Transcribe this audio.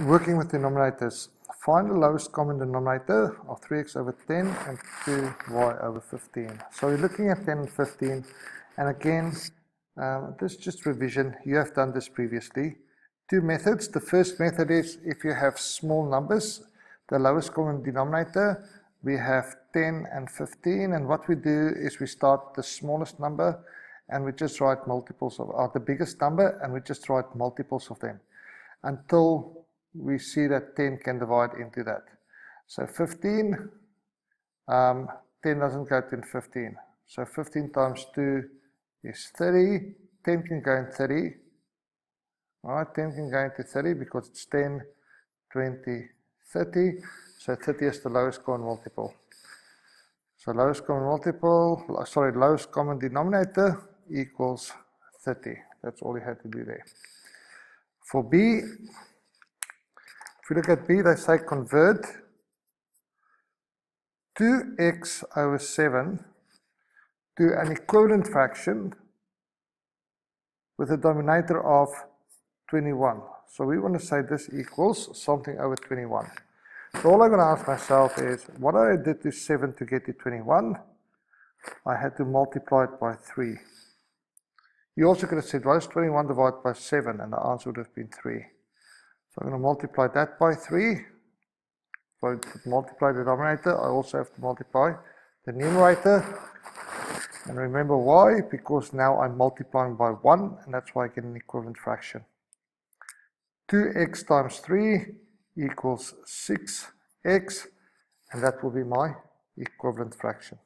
working with denominators. Find the lowest common denominator of 3x over 10 and 2y over 15. So we're looking at 10 and 15. And again, um, this is just revision. You have done this previously. Two methods. The first method is if you have small numbers, the lowest common denominator, we have 10 and 15. And what we do is we start the smallest number and we just write multiples of uh, the biggest number and we just write multiples of them until we see that 10 can divide into that. So 15, um, 10 doesn't go to 15. So 15 times 2 is 30. 10 can go in 30. All right, 10 can go into 30 because it's 10, 20, 30. So 30 is the lowest common multiple. So lowest common multiple, sorry, lowest common denominator equals 30. That's all you had to do there. For B, if you look at B, they say convert 2x over 7 to an equivalent fraction with a denominator of 21. So we want to say this equals something over 21. So all I'm going to ask myself is, what I did to 7 to get to 21? I had to multiply it by 3. You also could have said, what is 21 divided by 7? And the answer would have been 3. So I'm going to multiply that by 3. If I multiply the denominator, I also have to multiply the numerator. And remember why? Because now I'm multiplying by 1, and that's why I get an equivalent fraction. 2x times 3 equals 6x, and that will be my equivalent fraction.